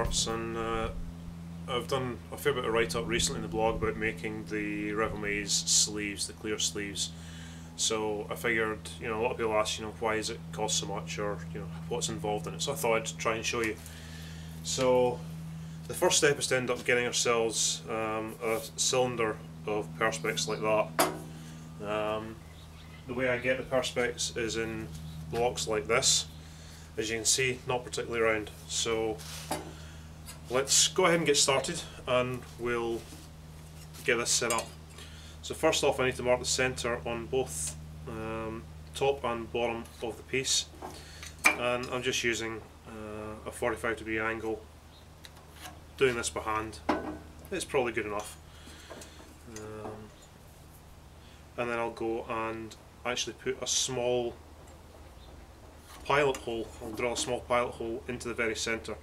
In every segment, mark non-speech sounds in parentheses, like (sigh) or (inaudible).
and uh, I've done a fair bit of write-up recently in the blog about making the Revomaze sleeves, the clear sleeves. So I figured, you know, a lot of people ask, you know, why does it cost so much or, you know, what's involved in it. So I thought I'd try and show you. So the first step is to end up getting ourselves um, a cylinder of Perspex like that. Um, the way I get the Perspex is in blocks like this as you can see not particularly round so let's go ahead and get started and we'll get this set up. So first off I need to mark the centre on both um, top and bottom of the piece. And I'm just using uh, a 45 degree angle doing this by hand. It's probably good enough. Um, and then I'll go and actually put a small pilot hole, I'll drill a small pilot hole into the very centre.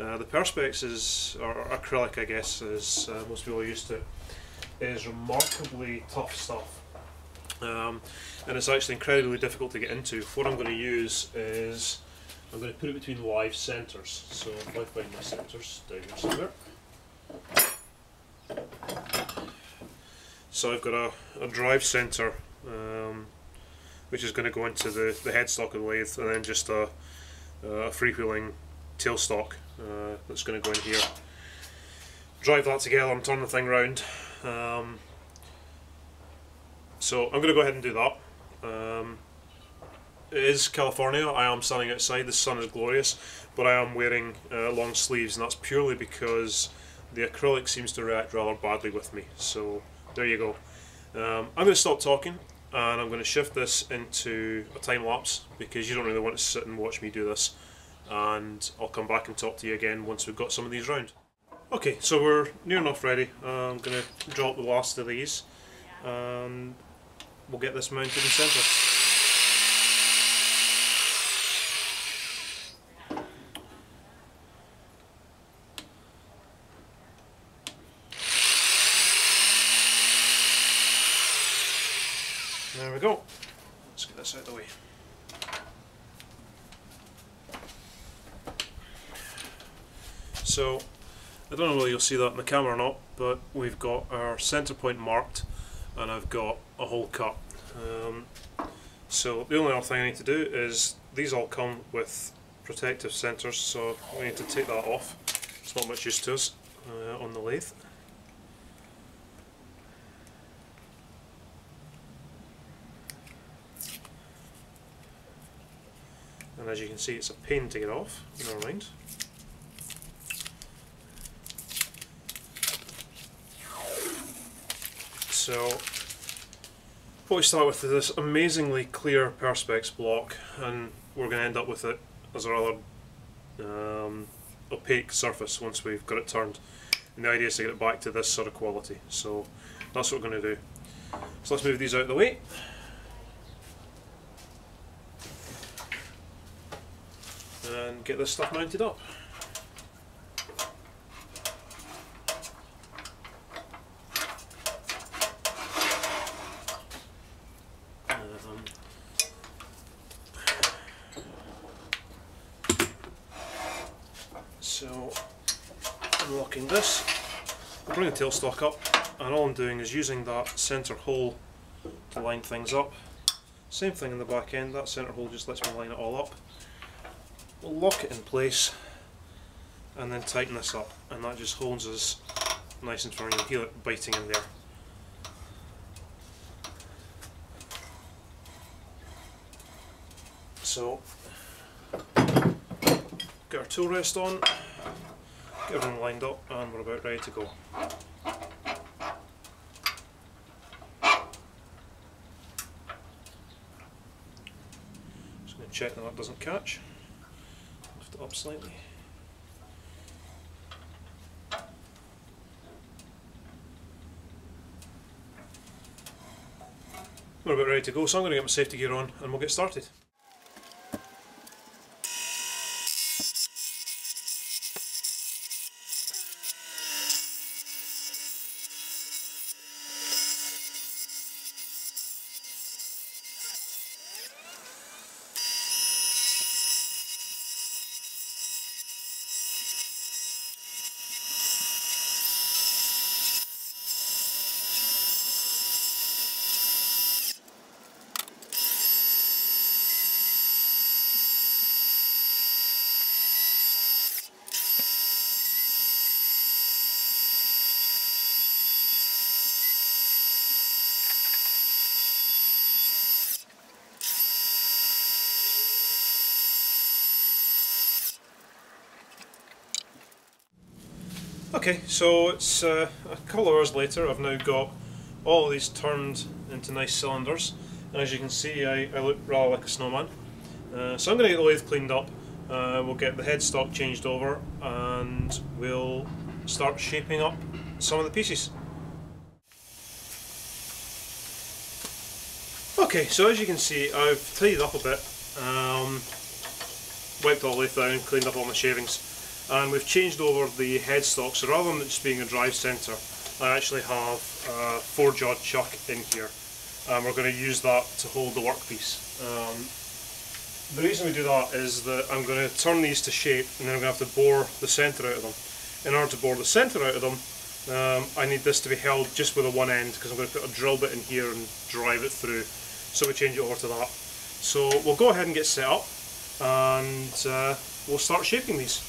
Uh, the Perspex is, or acrylic I guess, as uh, most people are used to, is remarkably tough stuff. Um, and it's actually incredibly difficult to get into. What I'm going to use is, I'm going to put it between live centres. So if I find my centres down here somewhere. So I've got a, a drive centre um, which is going to go into the, the headstock of the lathe and then just a, a freewheeling tailstock uh, that's going to go in here. Drive that together and turn the thing round. Um, so I'm going to go ahead and do that. Um, it is California, I am standing outside, the sun is glorious, but I am wearing uh, long sleeves and that's purely because the acrylic seems to react rather badly with me. So there you go. Um, I'm going to stop talking and I'm going to shift this into a time lapse because you don't really want to sit and watch me do this and I'll come back and talk to you again once we've got some of these round. Okay, so we're near enough ready. I'm going to drop the last of these and we'll get this mounted in centre. There we go. Let's get this out of the way. So, I don't know whether you'll see that in the camera or not, but we've got our centre point marked and I've got a hole cut. Um, so the only other thing I need to do is, these all come with protective centres, so we need to take that off. It's not much use to us uh, on the lathe. and as you can see it's a pain to get off, never mind. So we start with is this amazingly clear Perspex block and we're going to end up with it as a rather um, opaque surface once we've got it turned and the idea is to get it back to this sort of quality so that's what we're going to do. So let's move these out of the way. and get this stuff mounted up. Um, so unlocking this, bring the tailstock up and all I'm doing is using that centre hole to line things up. Same thing in the back end, that centre hole just lets me line it all up. We'll lock it in place and then tighten this up and that just holds us nice and firm. You'll it biting in there. So, get our tool rest on, get everything lined up and we're about ready to go. Just going to check that that doesn't catch lift it up slightly. We're about ready to go, so I'm going to get my safety gear on and we'll get started. Okay, so it's uh, a couple of hours later. I've now got all of these turned into nice cylinders, and as you can see, I, I look rather like a snowman. Uh, so I'm going to get the lathe cleaned up. Uh, we'll get the headstock changed over, and we'll start shaping up some of the pieces. Okay, so as you can see, I've tidied up a bit, um, wiped all the lathe down, cleaned up all my shavings and we've changed over the headstock so rather than just being a drive centre I actually have a four jaw chuck in here and we're going to use that to hold the workpiece. Um, the reason we do that is that I'm going to turn these to shape and then I'm going to have to bore the centre out of them. In order to bore the centre out of them um, I need this to be held just with a one end because I'm going to put a drill bit in here and drive it through so we change it over to that. So we'll go ahead and get set up and uh, we'll start shaping these.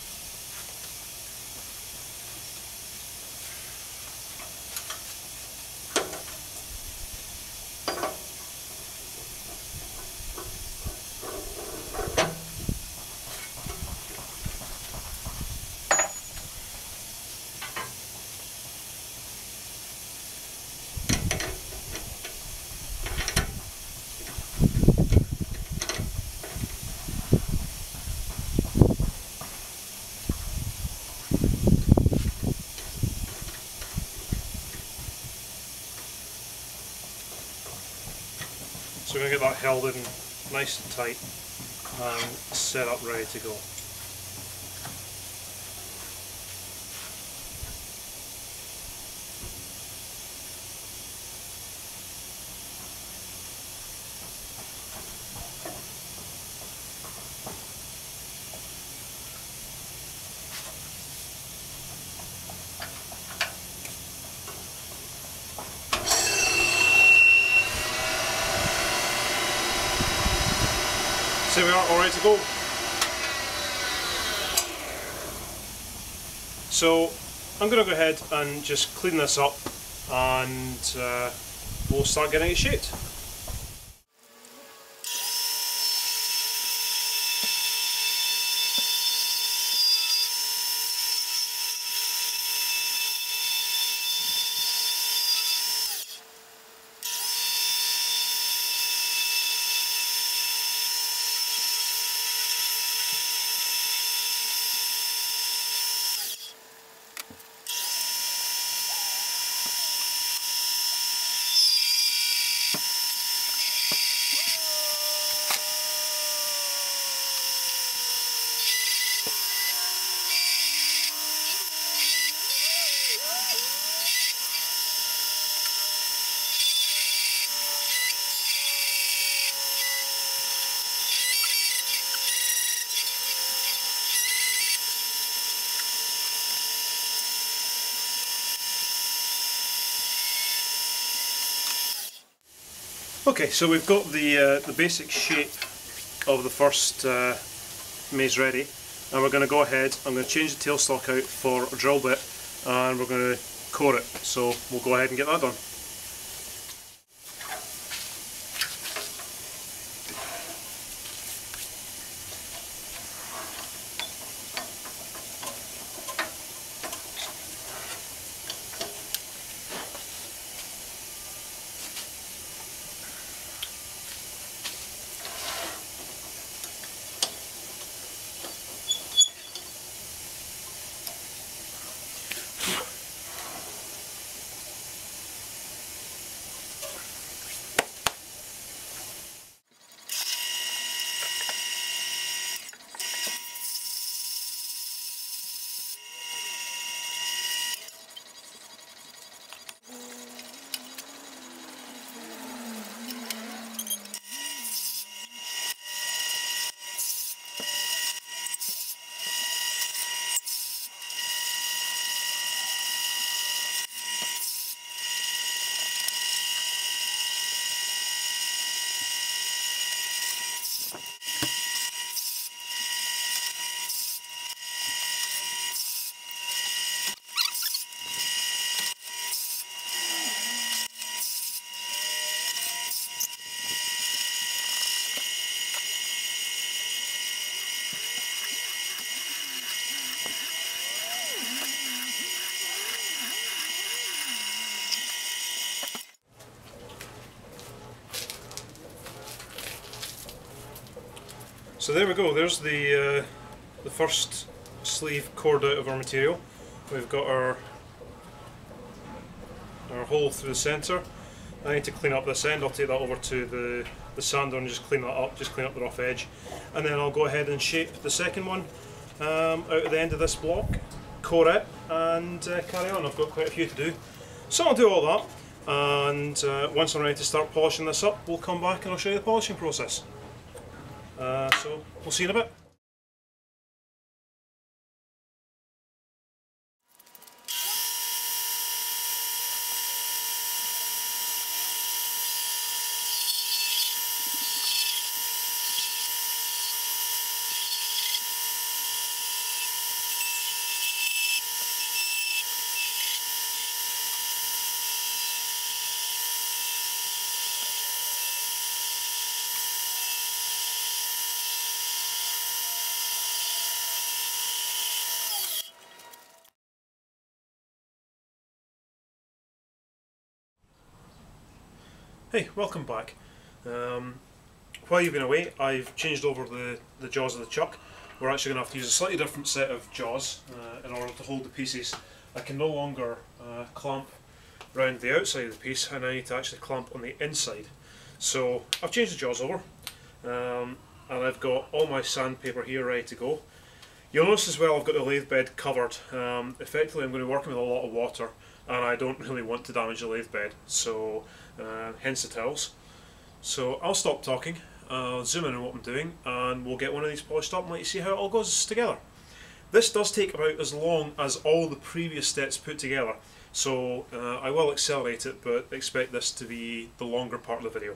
That held in nice and tight and set up ready to go. So we are all ready to go. So I'm going to go ahead and just clean this up and uh, we'll start getting it shaped. Okay, so we've got the uh, the basic shape of the first uh, maze ready, and we're going to go ahead. I'm going to change the tailstock out for a drill bit, and we're going to core it. So we'll go ahead and get that done. So there we go, there's the, uh, the first sleeve cored out of our material. We've got our, our hole through the centre. I need to clean up this end, I'll take that over to the, the sander and just clean that up, just clean up the rough edge. And then I'll go ahead and shape the second one um, out at the end of this block, core it and uh, carry on. I've got quite a few to do. So I'll do all that and uh, once I'm ready to start polishing this up we'll come back and I'll show you the polishing process. We'll see you in a bit. Hey, welcome back. Um, while you've been away, I've changed over the, the jaws of the chuck. We're actually going to have to use a slightly different set of jaws uh, in order to hold the pieces. I can no longer uh, clamp round the outside of the piece and I need to actually clamp on the inside. So I've changed the jaws over um, and I've got all my sandpaper here ready to go. You'll notice as well I've got the lathe bed covered. Um, effectively I'm going to be working with a lot of water and I don't (laughs) really want to damage the lathe bed, so uh, hence the towels. So I'll stop talking, I'll zoom in on what I'm doing, and we'll get one of these polished up and let you see how it all goes together. This does take about as long as all the previous steps put together, so uh, I will accelerate it, but expect this to be the longer part of the video.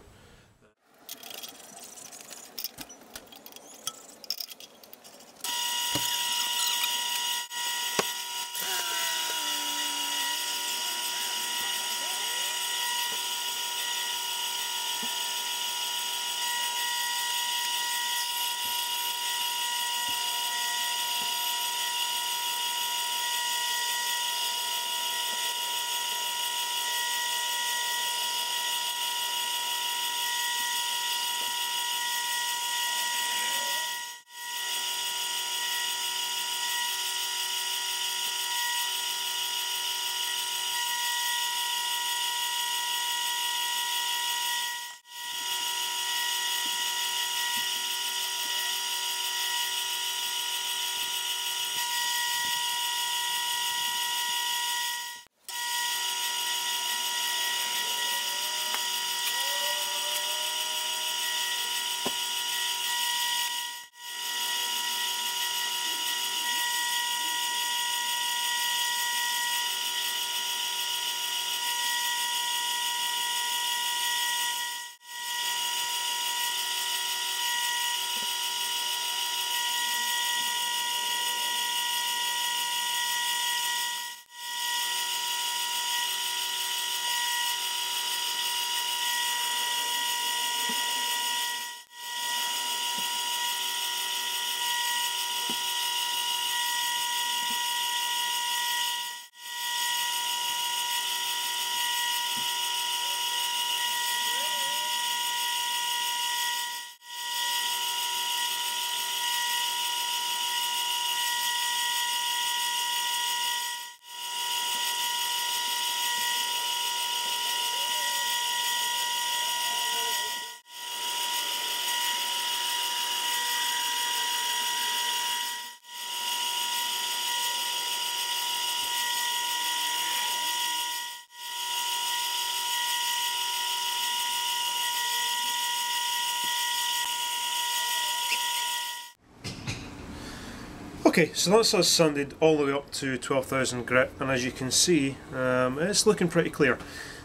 Okay, so that's us sanded all the way up to 12,000 grit, and as you can see, um, it's looking pretty clear.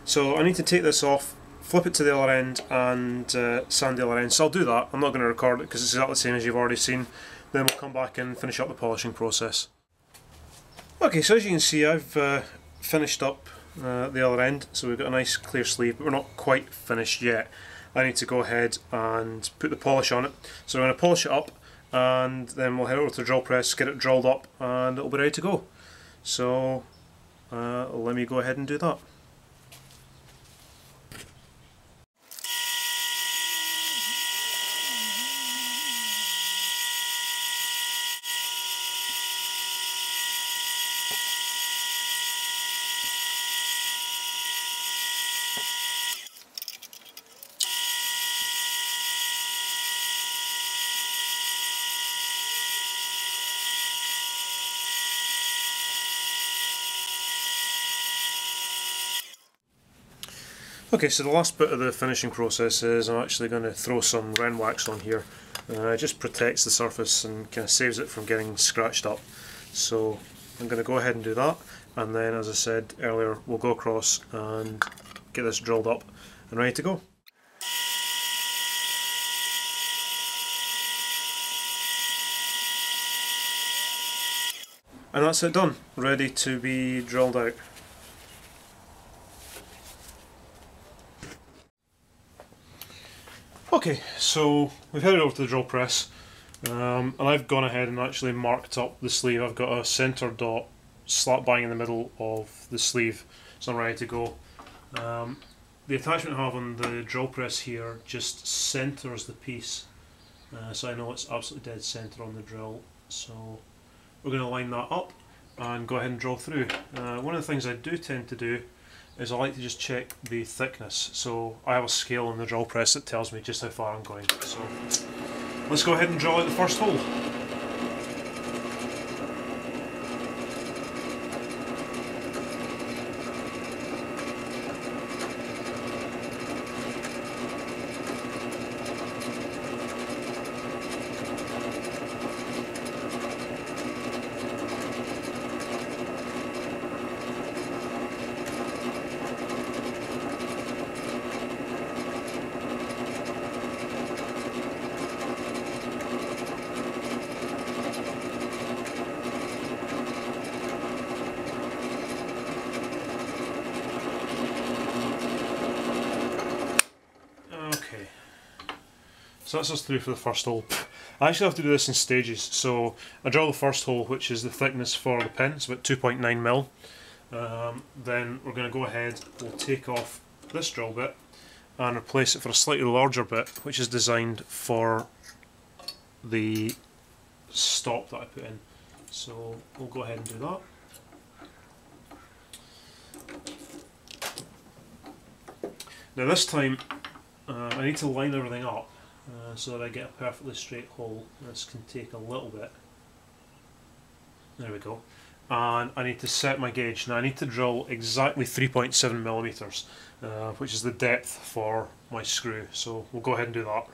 So I need to take this off, flip it to the other end, and uh, sand the other end. So I'll do that. I'm not going to record it because it's exactly the same as you've already seen. Then we'll come back and finish up the polishing process. Okay, so as you can see, I've uh, finished up uh, the other end, so we've got a nice clear sleeve, but we're not quite finished yet. I need to go ahead and put the polish on it. So I'm going to polish it up and then we'll head over to the drill press, get it drilled up and it'll be ready to go. So uh, let me go ahead and do that. Okay, so the last bit of the finishing process is I'm actually going to throw some Ren wax on here. Uh, it just protects the surface and kind of saves it from getting scratched up. So I'm going to go ahead and do that and then as I said earlier we'll go across and get this drilled up and ready to go. And that's it done, ready to be drilled out. Okay, so we've headed over to the drill press um, and I've gone ahead and actually marked up the sleeve. I've got a centre dot slap bang in the middle of the sleeve so I'm ready to go. Um, the attachment I have on the drill press here just centres the piece uh, so I know it's absolutely dead centre on the drill so we're going to line that up and go ahead and drill through. Uh, one of the things I do tend to do is I like to just check the thickness. So I have a scale on the drill press that tells me just how far I'm going. So let's go ahead and drill out the first hole. So that's us through for the first hole. I actually have to do this in stages. So I drill the first hole, which is the thickness for the pin, it's about 2.9 mil. Um, then we're going to go ahead, we'll take off this drill bit and replace it for a slightly larger bit, which is designed for the stop that I put in. So we'll go ahead and do that. Now this time uh, I need to line everything up uh, so that I get a perfectly straight hole. This can take a little bit. There we go. And I need to set my gauge. Now I need to drill exactly 3.7 millimeters, uh, which is the depth for my screw. So we'll go ahead and do that.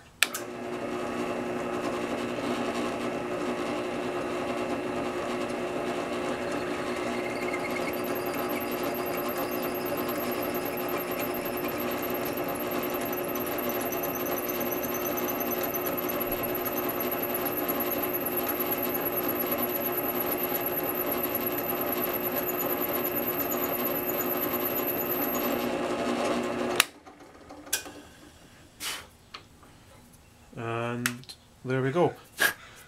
There we go.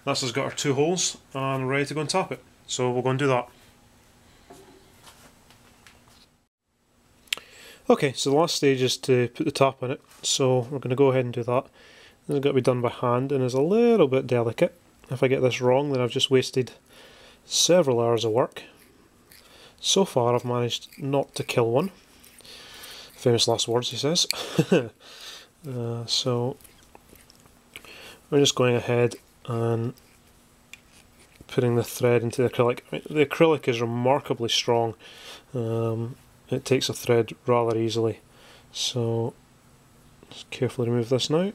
That's us got our two holes and ready to go and tap it. So we'll go and do that. Okay, so the last stage is to put the tap on it, so we're going to go ahead and do that. This has got to be done by hand and is a little bit delicate. If I get this wrong then I've just wasted several hours of work. So far I've managed not to kill one. Famous last words he says. (laughs) uh, so we're just going ahead and putting the thread into the acrylic. The acrylic is remarkably strong. Um, it takes a thread rather easily. So just carefully remove this now.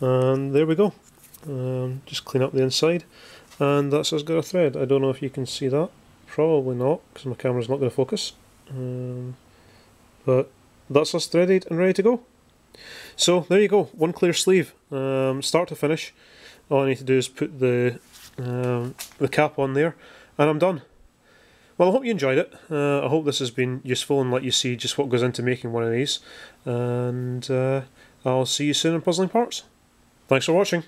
And there we go. Um, just clean up the inside and that's us got a thread. I don't know if you can see that. Probably not, because my camera's not going to focus. Um, but that's us threaded and ready to go. So there you go, one clear sleeve, um, start to finish. All I need to do is put the um, the cap on there, and I'm done. Well, I hope you enjoyed it. Uh, I hope this has been useful and let you see just what goes into making one of these. And uh, I'll see you soon in Puzzling Parts. Thanks for watching.